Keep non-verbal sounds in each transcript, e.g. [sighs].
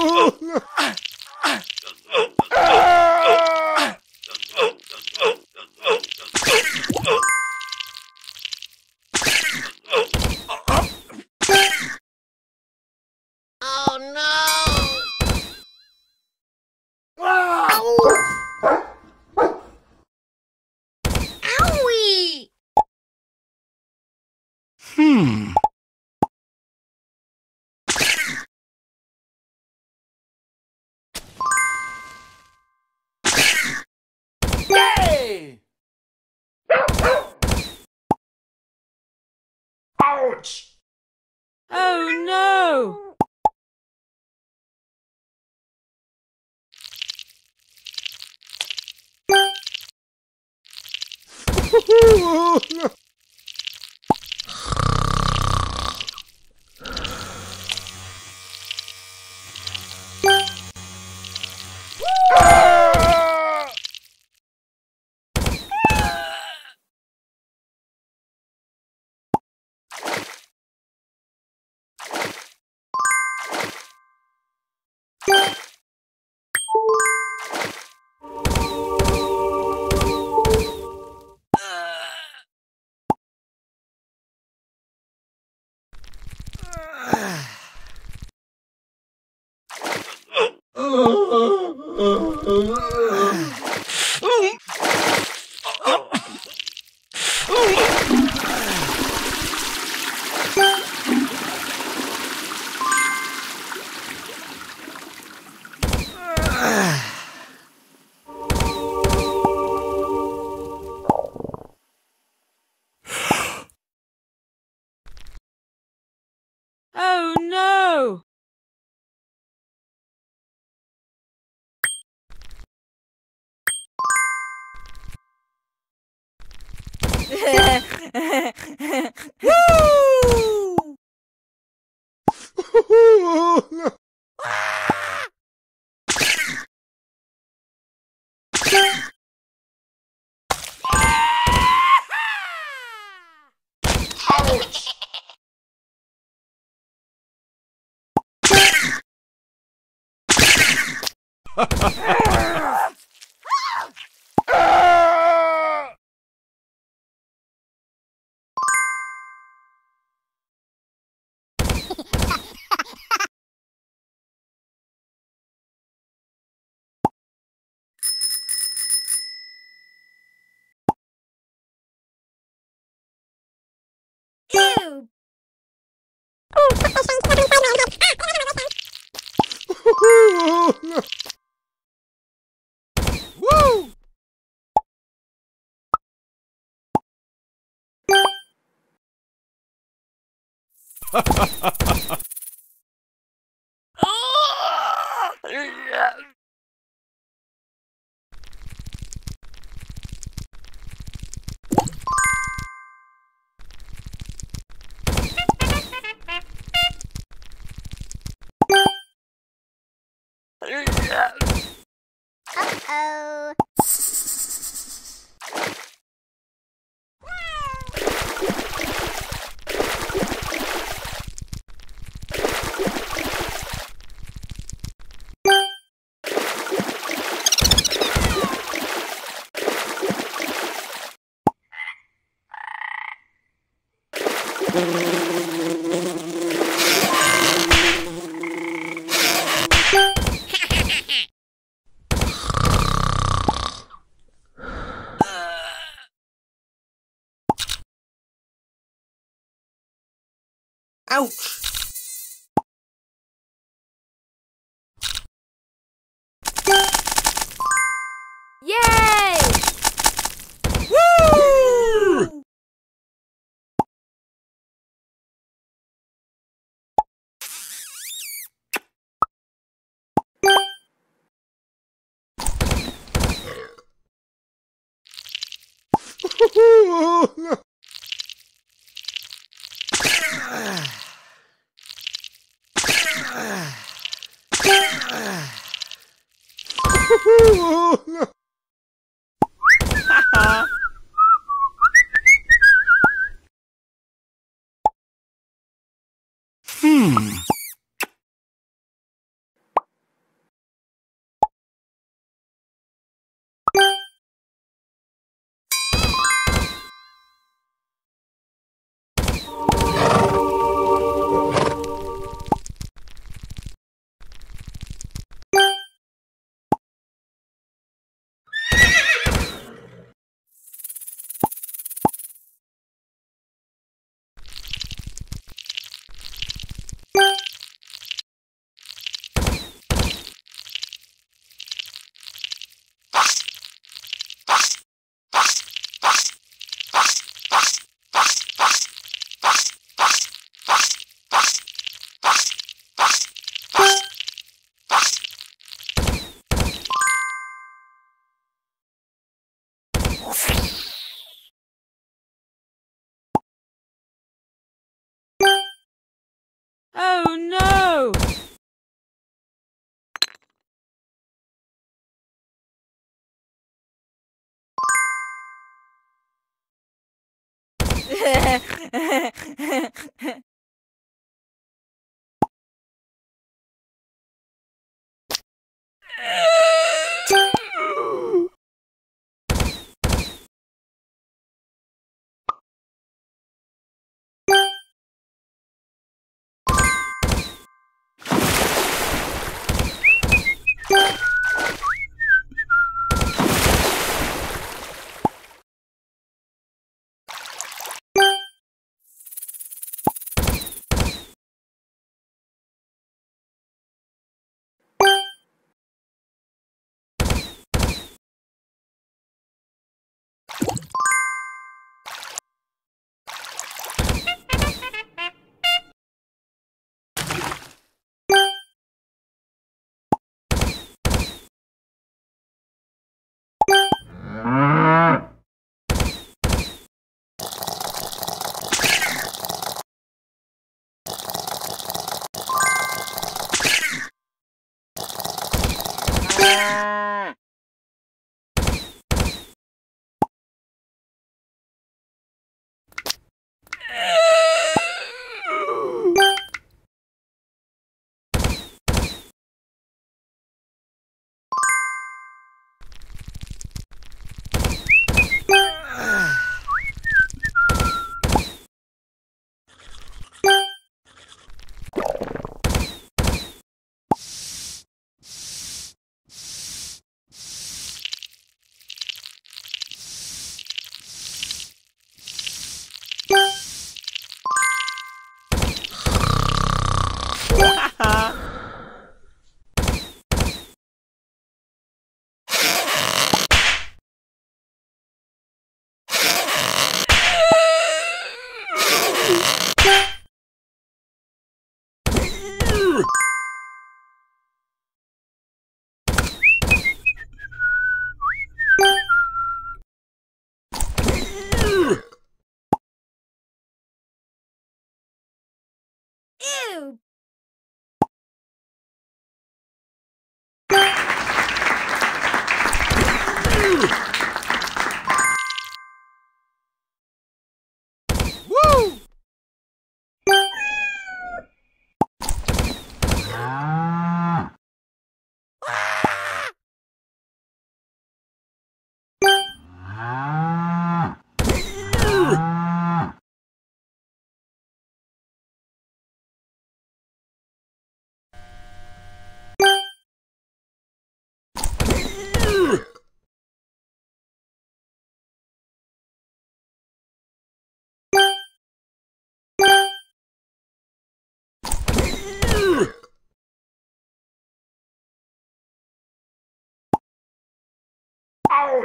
Oh [laughs] Oh no! Oh [laughs] no! Woo! Ew! Woo! Ha ha ha! Uh-oh. [laughs] Ouch! Yay! Woo! Hmm. [laughs] Ew.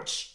Ouch!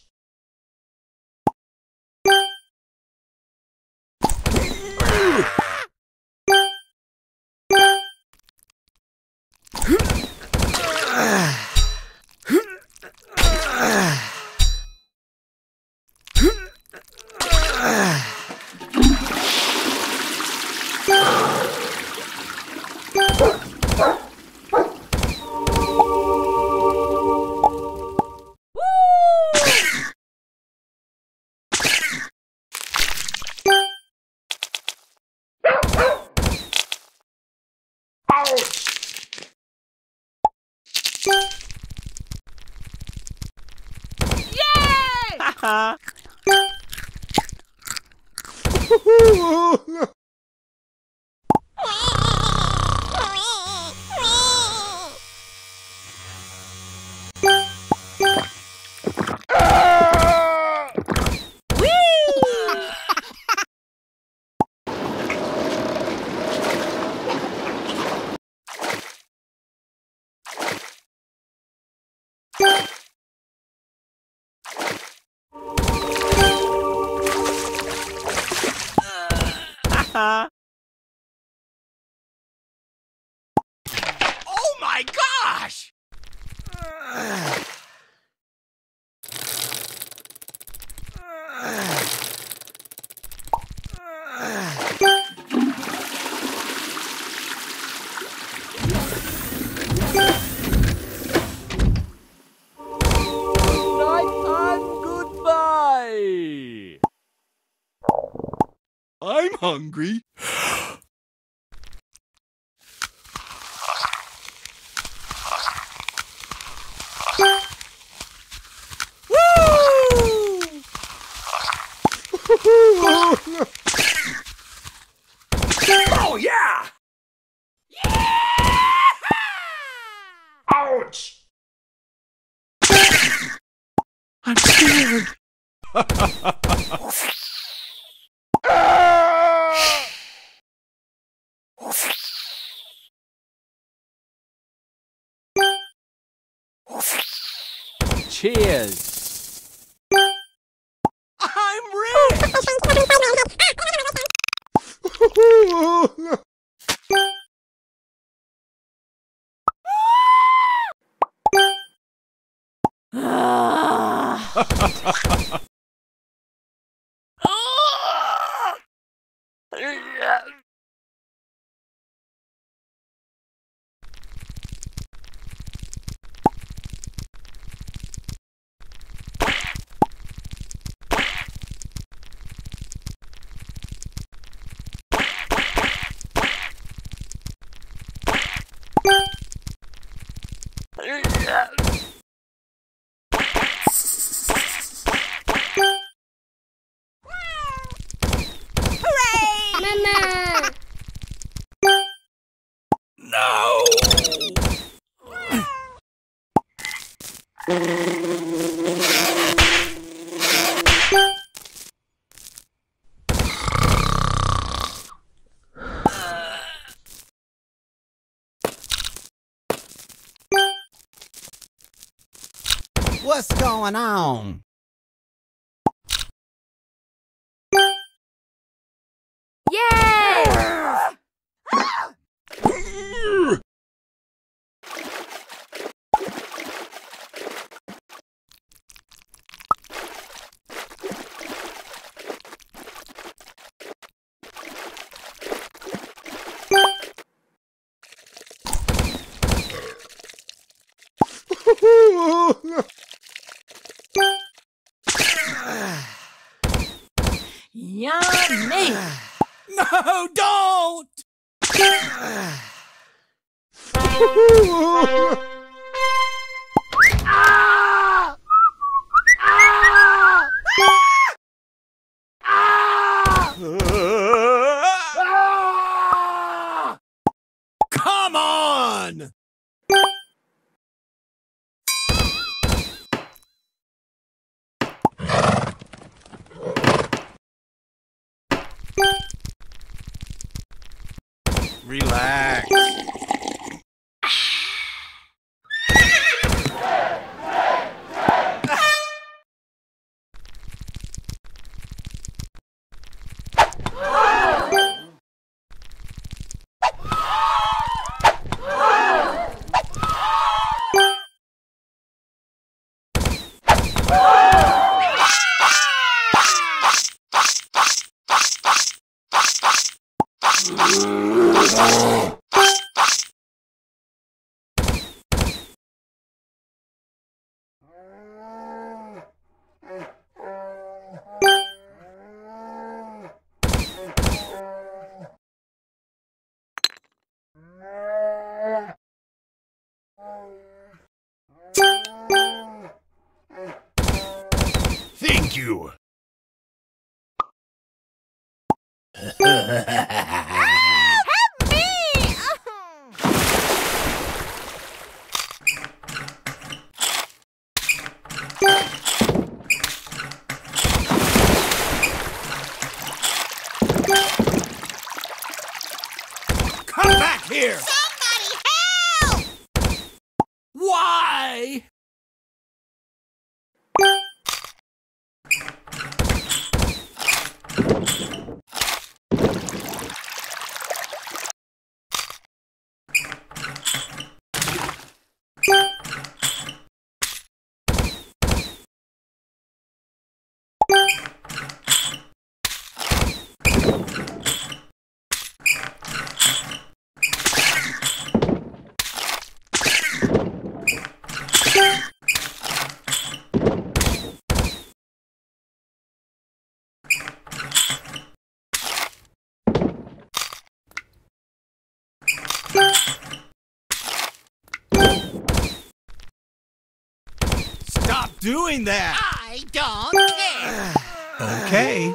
Hungry. oh yeah! Ouch! I'm scared. Cheers. I'm rich! [laughs] going Relax. You. [laughs] doing that. I don't care. [sighs] Okay.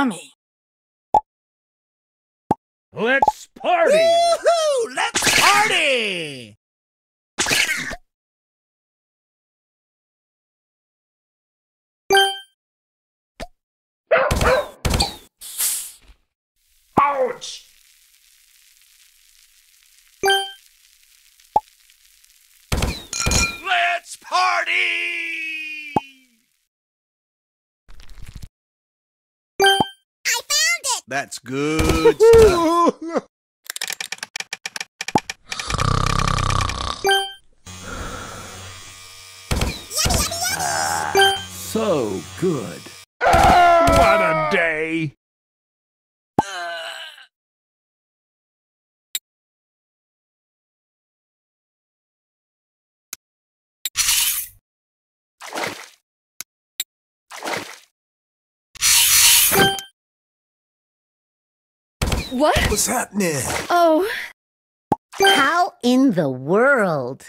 Yummy. Let's party! Woohoo! Let's party! Ouch! Let's party! That's good stuff. So good. What? What's happening? Oh, How in the world?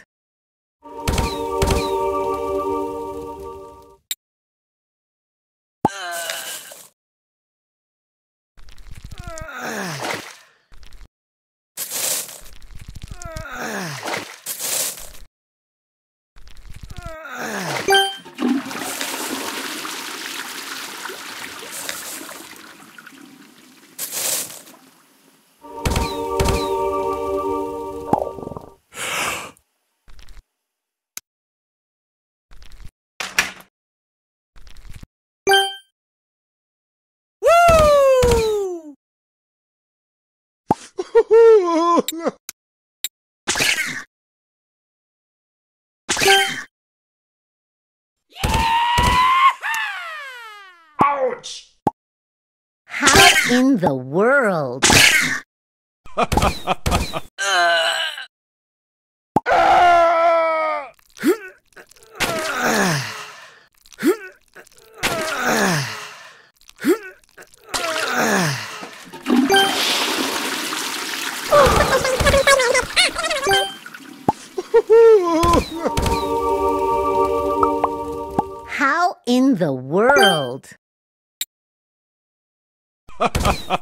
In the world? [laughs] How in the world? ha ha ha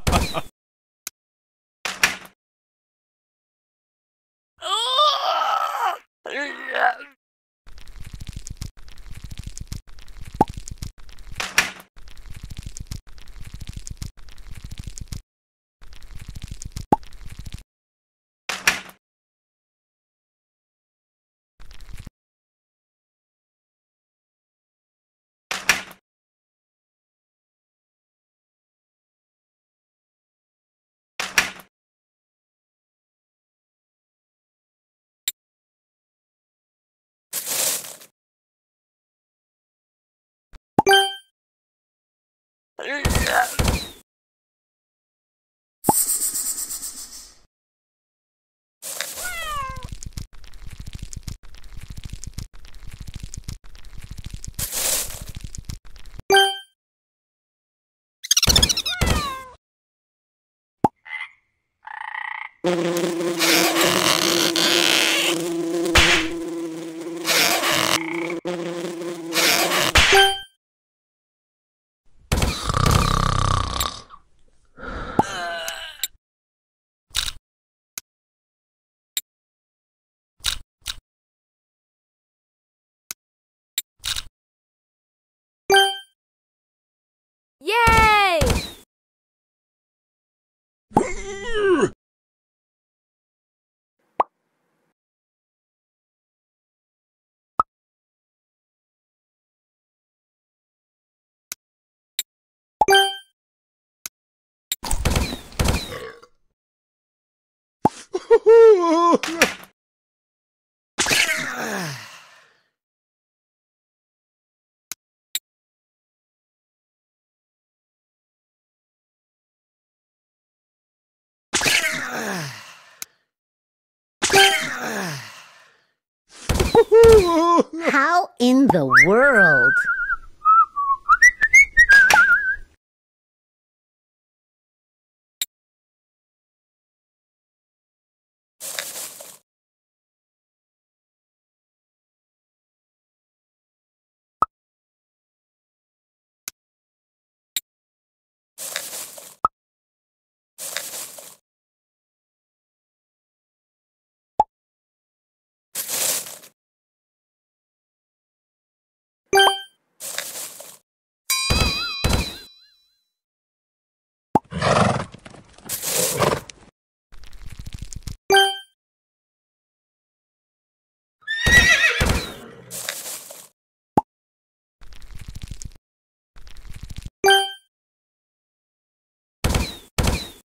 Yay! How in the world?